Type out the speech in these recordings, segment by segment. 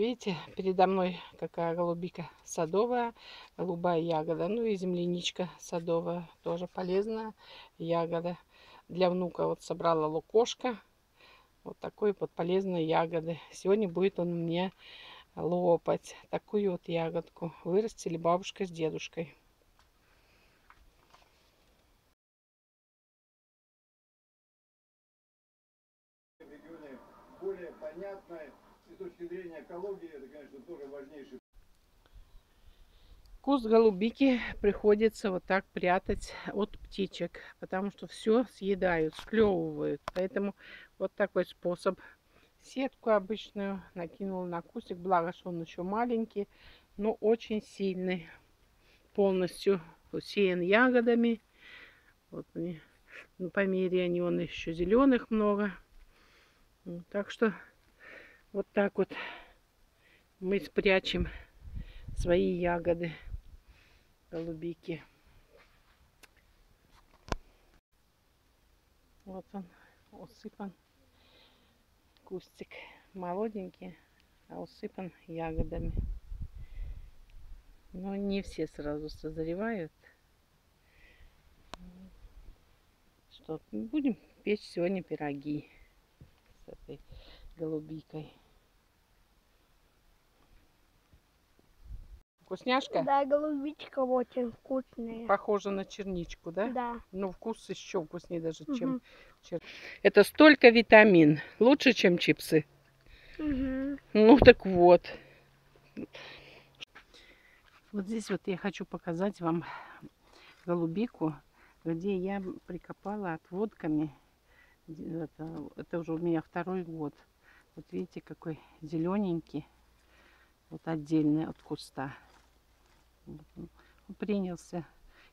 видите, передо мной какая голубика садовая, голубая ягода. Ну и земляничка садовая, тоже полезная ягода. Для внука вот собрала лукошка. Вот такой вот полезной ягоды. Сегодня будет он мне лопать такую вот ягодку. Вырастили бабушка с дедушкой. более понятная точки зрения экологии, это, конечно, тоже важнейший. Куст голубики приходится вот так прятать от птичек, потому что все съедают, склевывают. Поэтому вот такой способ. Сетку обычную накинул на кустик, благо, что он еще маленький, но очень сильный. Полностью усеян ягодами. Вот они, ну, по мере они, он еще зеленых много. Так что вот так вот мы спрячем свои ягоды, голубики. Вот он усыпан кустик. Молоденький, а усыпан ягодами. Но не все сразу созревают. Что, будем печь сегодня пироги с этой голубикой. Вкусняшка? Да, голубичка очень вкусная. Похожа на черничку, да? Да. Ну, вкус еще вкуснее даже, Мгм. чем чер... Это столько витамин. Лучше, чем чипсы. Мгм. Ну, так вот. Вот здесь вот я хочу показать вам голубику, где я прикопала отводками. Это, это уже у меня второй год. Вот видите, какой зелененький. Вот отдельный от куста. Принялся.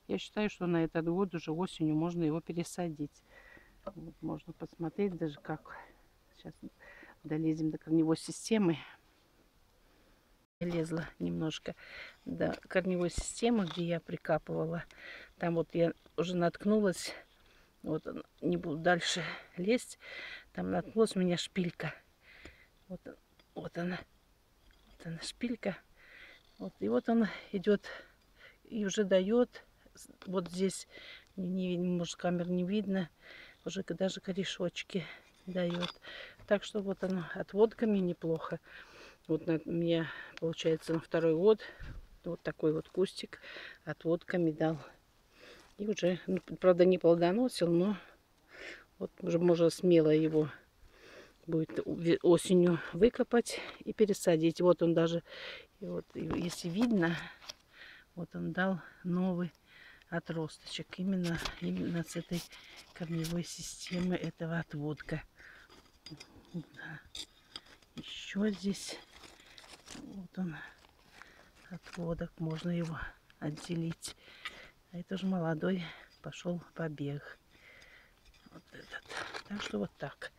Я считаю, что на этот год уже осенью можно его пересадить. Вот можно посмотреть даже как. Сейчас долезем до корневой системы. Лезла немножко до корневой системы, где я прикапывала. Там вот я уже наткнулась. Вот не буду дальше лезть. Там наткнулась у меня шпилька. Вот, вот она. Вот она шпилька. Вот, и вот она идет и уже дает. Вот здесь, не, не, может, камер не видно, уже даже корешочки дает. Так что вот она отводками неплохо. Вот на, у меня получается на второй год вот такой вот кустик отводками дал. И уже, ну, правда, не плодоносил, но вот уже можно смело его будет осенью выкопать и пересадить. Вот он даже, вот, если видно, вот он дал новый отросточек. Именно, именно с этой корневой системы этого отводка. Да. Еще здесь вот он отводок. Можно его отделить. А это же молодой пошел побег. Вот этот. Так что вот так.